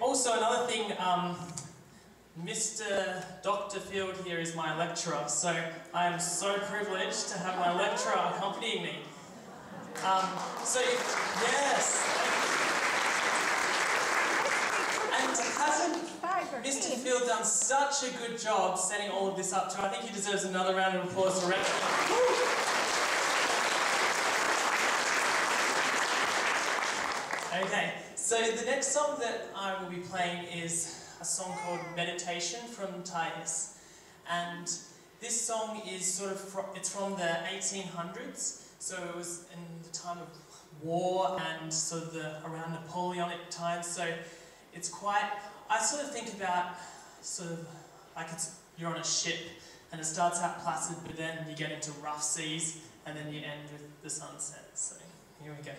Also, another thing, um, Mr. Dr. Field here is my lecturer, so I am so privileged to have my lecturer accompanying me. Um, so, yes. And hasn't Mr. Field done such a good job setting all of this up too? I think he deserves another round of applause already. Okay, so the next song that I will be playing is a song called Meditation from Thais. And this song is sort of, from, it's from the 1800s, so it was in the time of war and sort of the, around Napoleonic times, so it's quite, I sort of think about sort of like it's, you're on a ship and it starts out placid, but then you get into rough seas and then you end with the sunset, so here we go.